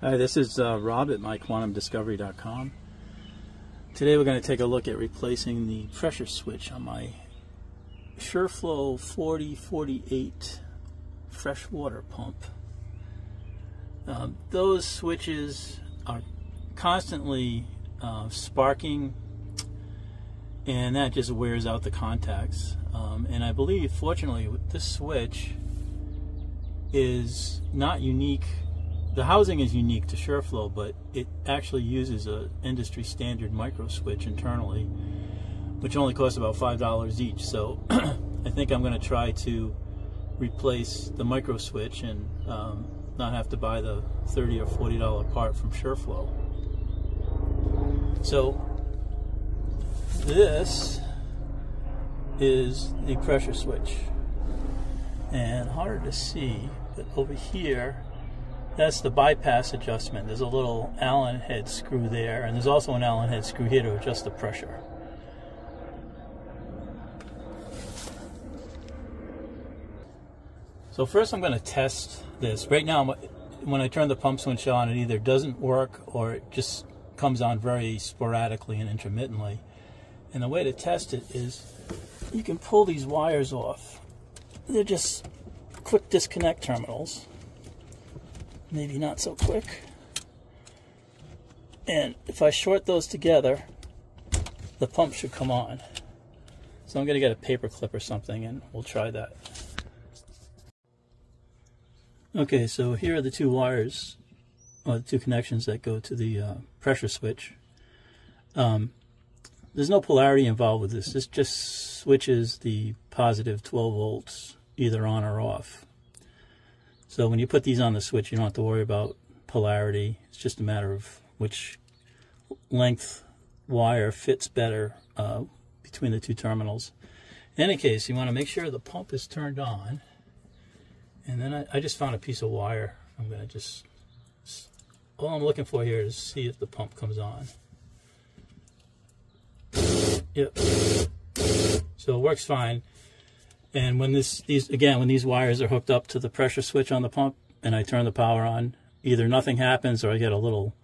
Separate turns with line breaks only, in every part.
Hi, this is uh, Rob at myquantumdiscovery.com. Today we're going to take a look at replacing the pressure switch on my Shurflo 4048 freshwater pump. Um, those switches are constantly uh, sparking and that just wears out the contacts. Um, and I believe, fortunately, this switch is not unique the housing is unique to Shurflo, but it actually uses a industry standard micro switch internally, which only costs about five dollars each. So I think I'm going to try to replace the micro switch and um, not have to buy the thirty or forty dollar part from Shurflo. So this is the pressure switch, and harder to see, but over here that's the bypass adjustment. There's a little Allen head screw there, and there's also an Allen head screw here to adjust the pressure. So first I'm going to test this. Right now, when I turn the pump switch on, it either doesn't work or it just comes on very sporadically and intermittently. And the way to test it is you can pull these wires off. They're just quick disconnect terminals maybe not so quick. And if I short those together, the pump should come on. So I'm going to get a paper clip or something and we'll try that. Okay, so here are the two wires, or the two connections that go to the uh, pressure switch. Um, there's no polarity involved with this. This just switches the positive 12 volts either on or off. So when you put these on the switch, you don't have to worry about polarity. It's just a matter of which length wire fits better uh, between the two terminals. In any case, you want to make sure the pump is turned on. And then I, I just found a piece of wire. I'm going to just, all I'm looking for here is see if the pump comes on. Yep. So it works fine. And when this, these again, when these wires are hooked up to the pressure switch on the pump, and I turn the power on, either nothing happens or I get a little,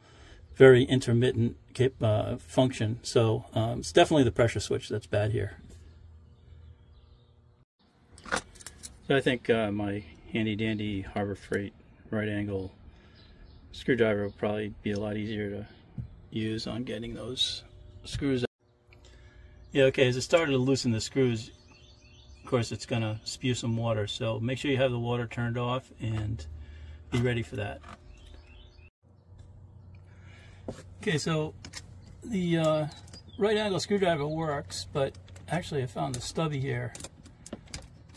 very intermittent uh, function. So um, it's definitely the pressure switch that's bad here. So I think uh, my handy dandy Harbor Freight right angle screwdriver will probably be a lot easier to use on getting those screws out. Yeah, okay, as it started to loosen the screws, course it's going to spew some water. So make sure you have the water turned off and be ready for that. Okay so the uh, right angle screwdriver works but actually I found the stubby here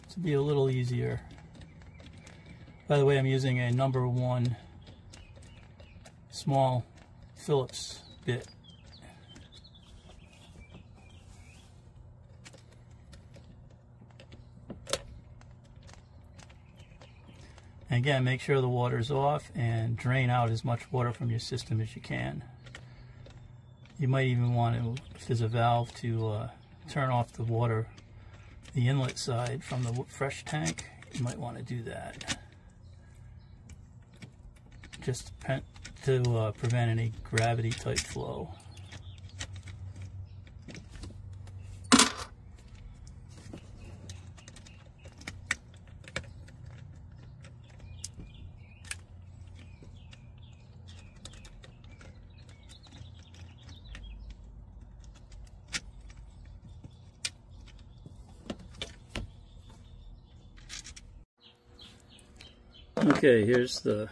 to be a little easier. By the way I'm using a number one small Phillips bit And again, make sure the water is off and drain out as much water from your system as you can. You might even want to, if there's a valve, to uh, turn off the water, the inlet side from the fresh tank. You might want to do that. Just to uh, prevent any gravity type flow. Okay, here's the,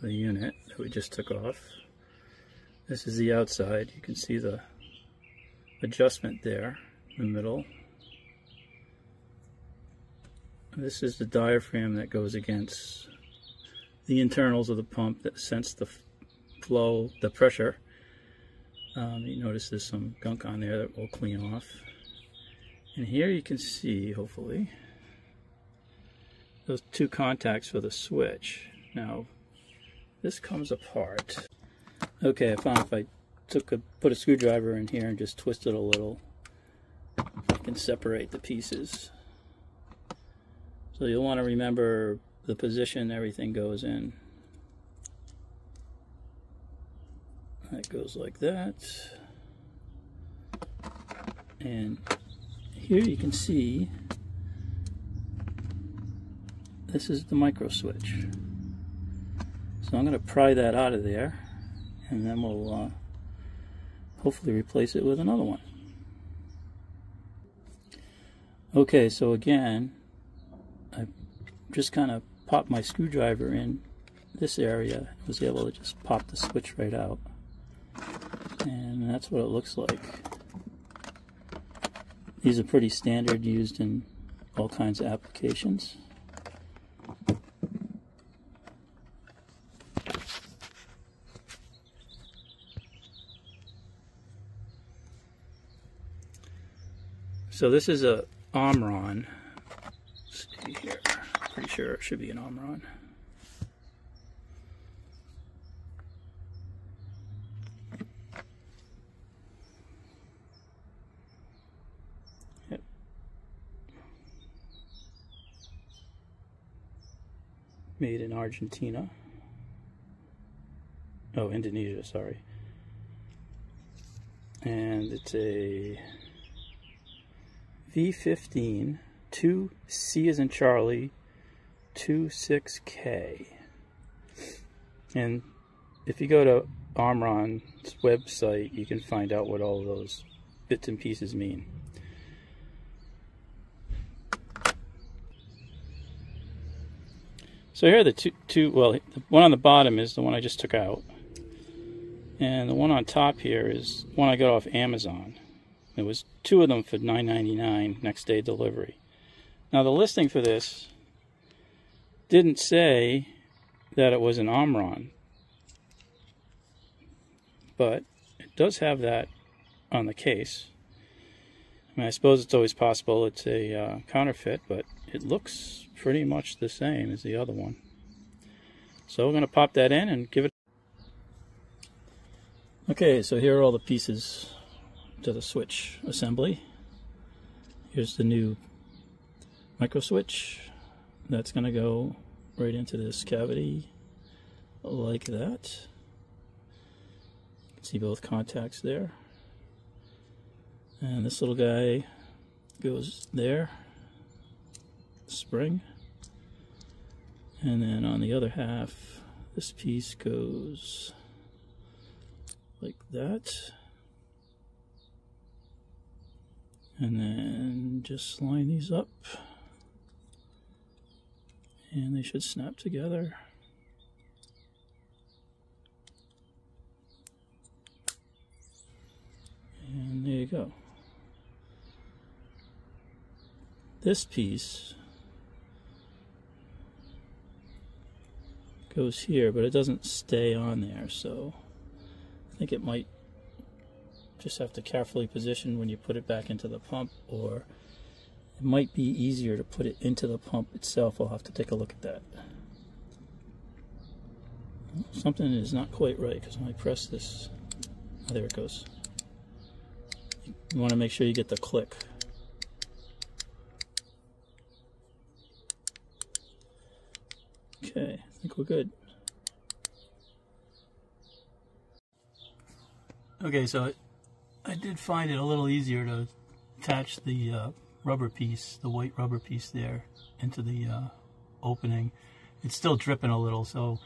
the unit that we just took off. This is the outside. You can see the adjustment there in the middle. This is the diaphragm that goes against the internals of the pump that sense the flow, the pressure. Um, you notice there's some gunk on there that we'll clean off. And here you can see, hopefully, those two contacts for the switch. Now, this comes apart. Okay, I found if I took a put a screwdriver in here and just twist it a little, I can separate the pieces. So you'll want to remember the position everything goes in. That goes like that. And here you can see this is the micro switch. So I'm going to pry that out of there and then we'll uh, hopefully replace it with another one. Okay, so again, I just kind of popped my screwdriver in this area. I was able to just pop the switch right out. And that's what it looks like. These are pretty standard, used in all kinds of applications. So this is a Omron. Let's see here. Pretty sure it should be an Omron. Yep. Made in Argentina. Oh, Indonesia, sorry. And it's a V15 2C as in Charlie 26K. And if you go to Omron's website, you can find out what all those bits and pieces mean. So here are the two, two, well, the one on the bottom is the one I just took out. And the one on top here is one I got off Amazon. There was two of them for $9.99 next day delivery. Now the listing for this didn't say that it was an Omron, but it does have that on the case. I mean, I suppose it's always possible it's a uh, counterfeit, but it looks pretty much the same as the other one. So we're going to pop that in and give it. Okay, so here are all the pieces to the switch assembly. Here's the new micro switch. That's going to go right into this cavity like that. You can see both contacts there. And this little guy goes there, spring. And then on the other half, this piece goes like that. And then just line these up. And they should snap together. And there you go. This piece goes here but it doesn't stay on there so I think it might just have to carefully position when you put it back into the pump or it might be easier to put it into the pump itself. I'll have to take a look at that. Something is not quite right because when I press this, oh, there it goes. You want to make sure you get the click. Okay, I think we're good. Okay, so I did find it a little easier to attach the uh, rubber piece, the white rubber piece there, into the uh, opening. It's still dripping a little, so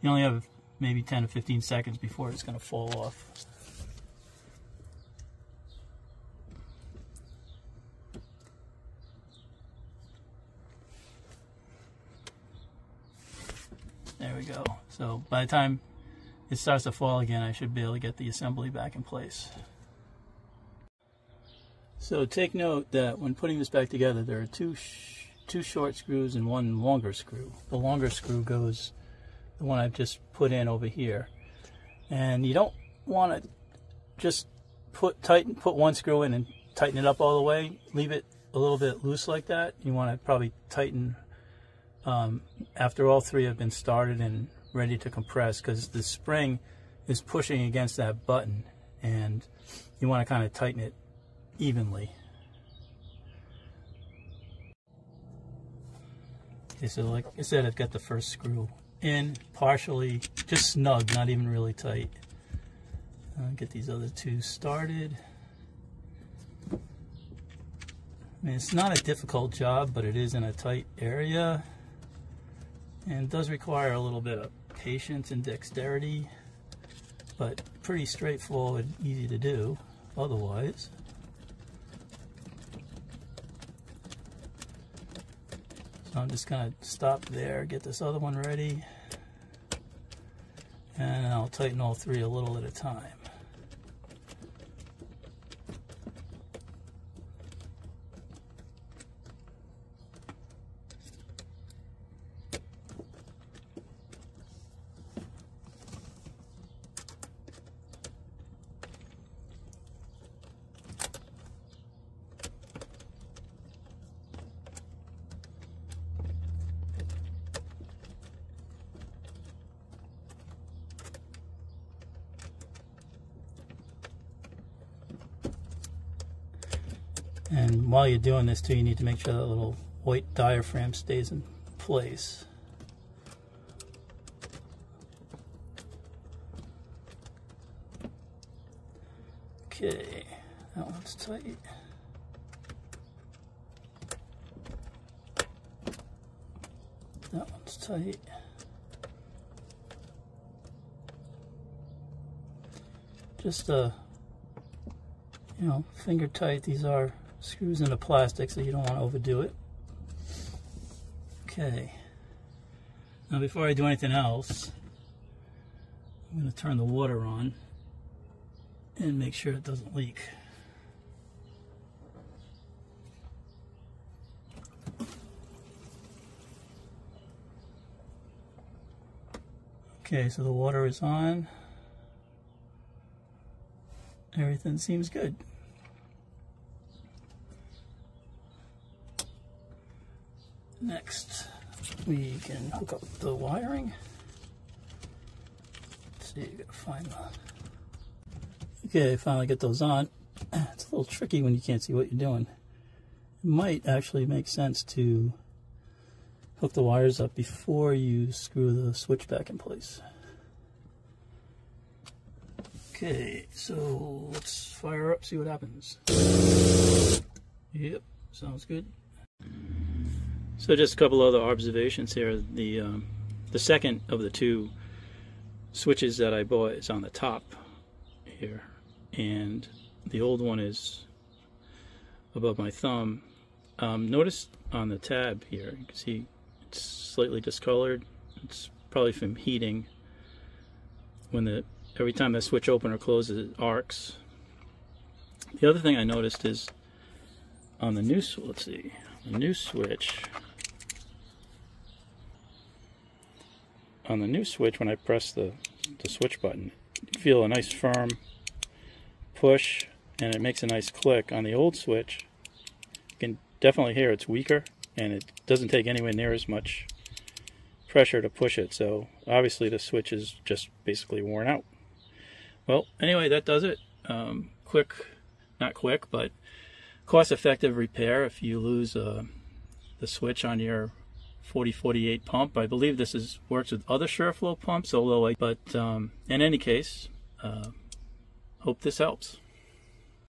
you only have maybe 10 to 15 seconds before it's going to fall off. There we go. So by the time it starts to fall again, I should be able to get the assembly back in place. So take note that when putting this back together, there are two sh two short screws and one longer screw. The longer screw goes the one I've just put in over here. And you don't want to just put tighten put one screw in and tighten it up all the way. Leave it a little bit loose like that. You want to probably tighten um, after all three have been started and ready to compress because the spring is pushing against that button and you want to kind of tighten it evenly. Okay, so like I said, I've got the first screw in partially, just snug, not even really tight. Uh, get these other two started. I mean, it's not a difficult job, but it is in a tight area and does require a little bit of patience and dexterity, but pretty straightforward, easy to do otherwise. I'm just going to stop there, get this other one ready, and I'll tighten all three a little at a time. And while you're doing this too, you need to make sure that little white diaphragm stays in place. Okay, that one's tight. That one's tight. Just uh, you know, finger tight. These are screws into plastic so you don't want to overdo it. Okay. Now before I do anything else, I'm going to turn the water on and make sure it doesn't leak. Okay, so the water is on. Everything seems good. Next, we can hook up the wiring. See, you gotta find that. Okay, finally get those on. It's a little tricky when you can't see what you're doing. It might actually make sense to hook the wires up before you screw the switch back in place. Okay, so let's fire up, see what happens. Yep, sounds good. So just a couple other observations here. The um, the second of the two switches that I bought is on the top here, and the old one is above my thumb. Um, notice on the tab here, you can see it's slightly discolored. It's probably from heating. When the every time the switch opens or closes, it arcs. The other thing I noticed is on the new let's see, the new switch on the new switch, when I press the, the switch button, you feel a nice firm push and it makes a nice click. On the old switch, you can definitely hear it's weaker and it doesn't take anywhere near as much pressure to push it. So obviously the switch is just basically worn out. Well, anyway, that does it. Um, quick, not quick, but cost-effective repair if you lose uh, the switch on your 4048 pump. I believe this is works with other Shurflo pumps, although I, but um, in any case, uh, hope this helps.